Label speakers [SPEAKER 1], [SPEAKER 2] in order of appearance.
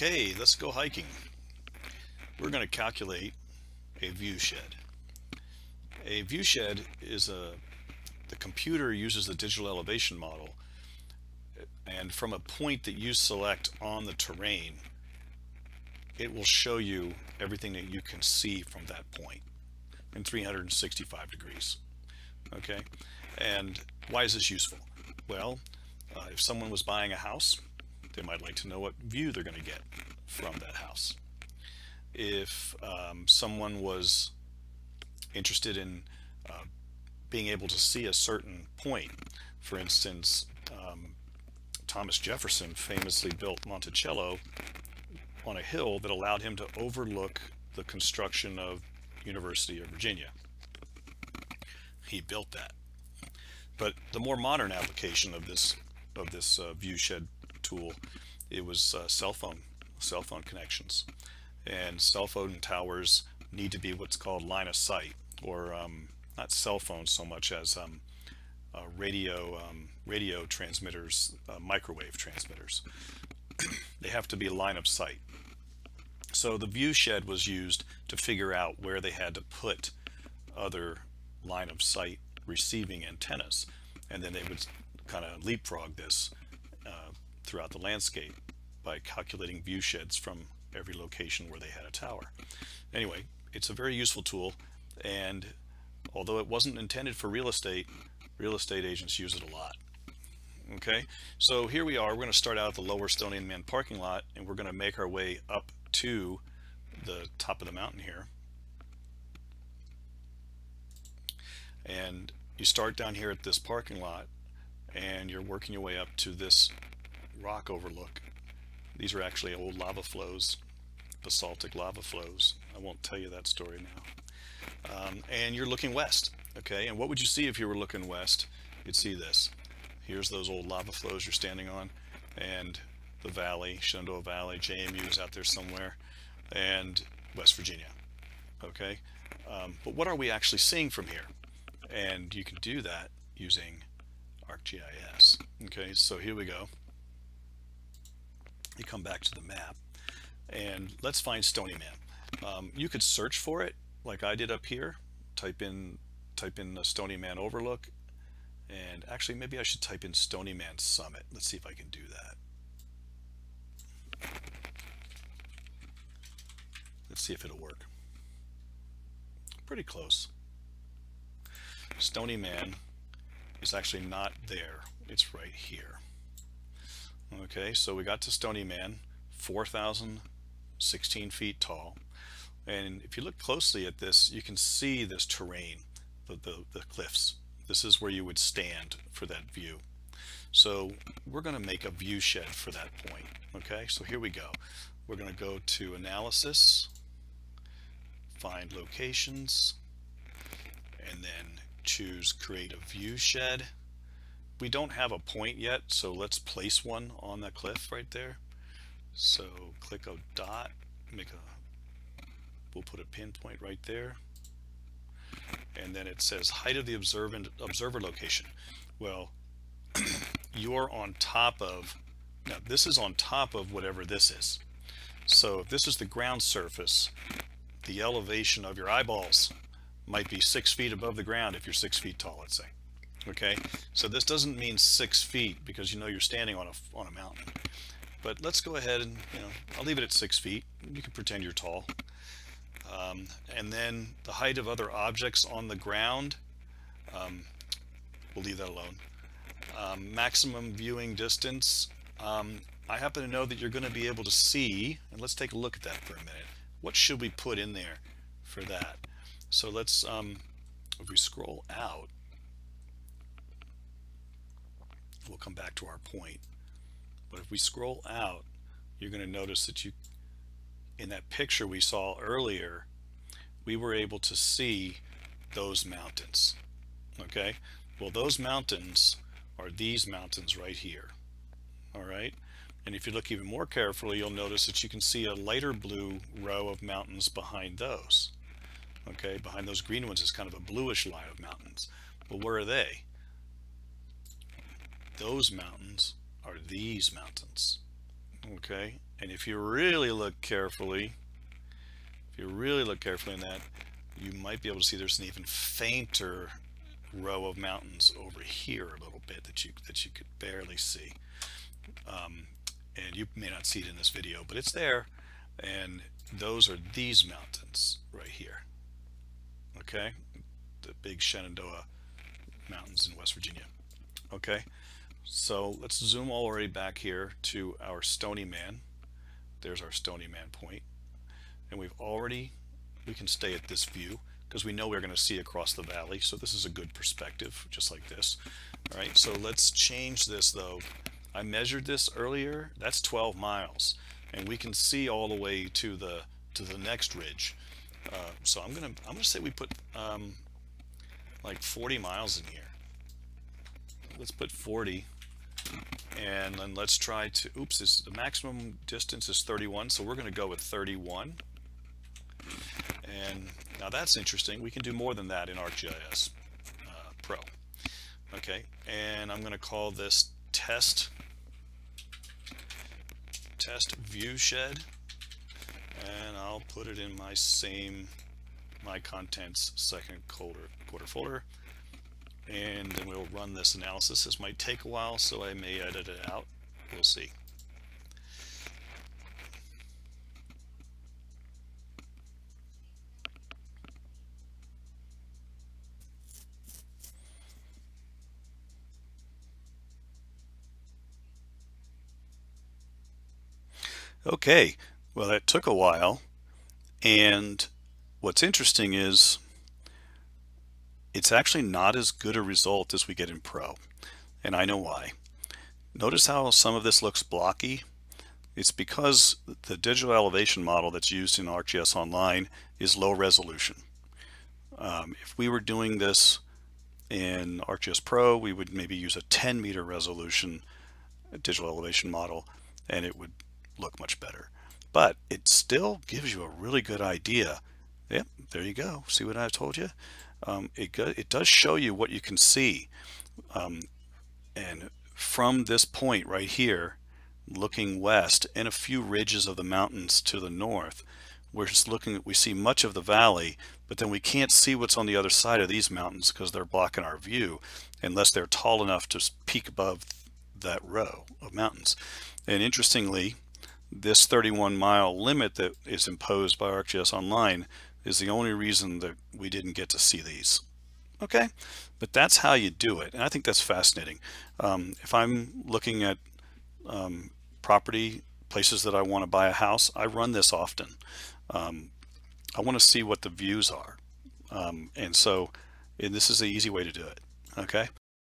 [SPEAKER 1] Okay, let's go hiking. We're going to calculate a view shed. A view shed is a, the computer uses the digital elevation model and from a point that you select on the terrain, it will show you everything that you can see from that point in 365 degrees. Okay, and why is this useful? Well, uh, if someone was buying a house, they might like to know what view they're going to get from that house. If um, someone was interested in uh, being able to see a certain point, for instance, um, Thomas Jefferson famously built Monticello on a hill that allowed him to overlook the construction of University of Virginia. He built that. But the more modern application of this of this uh, viewshed tool, it was uh, cell phone cell phone connections, and cell phone towers need to be what's called line of sight, or um, not cell phones so much as um, uh, radio um, radio transmitters, uh, microwave transmitters. they have to be line of sight. So the view shed was used to figure out where they had to put other line of sight receiving antennas, and then they would kind of leapfrog this throughout the landscape by calculating view sheds from every location where they had a tower. Anyway, it's a very useful tool and although it wasn't intended for real estate, real estate agents use it a lot. Okay, so here we are. We're going to start out at the lower Stony Man parking lot and we're going to make our way up to the top of the mountain here. And you start down here at this parking lot and you're working your way up to this rock overlook. These are actually old lava flows, basaltic lava flows. I won't tell you that story now. Um, and you're looking west, okay? And what would you see if you were looking west? You'd see this. Here's those old lava flows you're standing on, and the valley, Shenandoah Valley, JMU is out there somewhere, and West Virginia, okay? Um, but what are we actually seeing from here? And you can do that using ArcGIS. Okay, so here we go. You come back to the map and let's find Stony Man. Um, you could search for it like I did up here. Type in type in the Stony Man overlook and actually maybe I should type in Stony Man Summit. Let's see if I can do that. Let's see if it'll work. Pretty close. Stony Man is actually not there. It's right here. Okay, so we got to Stony Man, 4,016 feet tall. And if you look closely at this, you can see this terrain, the, the, the cliffs. This is where you would stand for that view. So we're going to make a view shed for that point. Okay, so here we go. We're going to go to analysis, find locations, and then choose create a view shed. We don't have a point yet, so let's place one on the cliff right there. So click a dot, make a, we'll put a pinpoint right there. And then it says height of the observer, observer location. Well, you're on top of, now this is on top of whatever this is. So if this is the ground surface, the elevation of your eyeballs might be six feet above the ground if you're six feet tall, let's say. Okay, so this doesn't mean six feet because you know you're standing on a, on a mountain. But let's go ahead and, you know, I'll leave it at six feet. You can pretend you're tall. Um, and then the height of other objects on the ground, um, we'll leave that alone. Um, maximum viewing distance, um, I happen to know that you're going to be able to see, and let's take a look at that for a minute. What should we put in there for that? So let's, um, if we scroll out, we'll come back to our point. But if we scroll out, you're going to notice that you, in that picture we saw earlier, we were able to see those mountains. Okay, well those mountains are these mountains right here. All right, and if you look even more carefully, you'll notice that you can see a lighter blue row of mountains behind those okay behind those green ones is kind of a bluish line of mountains but where are they those mountains are these mountains okay? And if you really look carefully if you really look carefully in that you might be able to see there's an even fainter row of mountains over here a little bit that you that you could barely see. Um, and you may not see it in this video but it's there. And those are these mountains right here okay? The big Shenandoah mountains in West Virginia okay so let's zoom all the way back here to our Stony Man. There's our Stony Man point. and we've already we can stay at this view because we know we're going to see across the valley. So this is a good perspective just like this. All right so let's change this though. I measured this earlier. That's 12 miles. And we can see all the way to the to the next ridge. Uh, so I'm gonna I'm gonna say we put um, like 40 miles in here. Let's put 40 and then let's try to oops this, the maximum distance is 31 so we're going to go with 31 and now that's interesting we can do more than that in ArcGIS uh, Pro. Okay and I'm going to call this test test view shed. And I'll put it in my same my contents second quarter quarter folder and then we'll run this analysis. This might take a while so I may edit it out. We'll see. Okay, well that took a while and what's interesting is it's actually not as good a result as we get in Pro and I know why. Notice how some of this looks blocky? It's because the digital elevation model that's used in ArcGIS Online is low resolution. Um, if we were doing this in ArcGIS Pro, we would maybe use a 10 meter resolution digital elevation model and it would look much better. But it still gives you a really good idea. Yep, there you go. See what I told you? Um, it, it does show you what you can see. Um, and from this point right here, looking west and a few ridges of the mountains to the north, we're just looking we see much of the valley, but then we can't see what's on the other side of these mountains because they're blocking our view unless they're tall enough to peek above that row of mountains. And interestingly, this 31 mile limit that is imposed by ArcGIS Online is the only reason that we didn't get to see these. Okay, but that's how you do it. And I think that's fascinating. Um, if I'm looking at um, property, places that I want to buy a house, I run this often. Um, I want to see what the views are. Um, and so and this is the easy way to do it. Okay,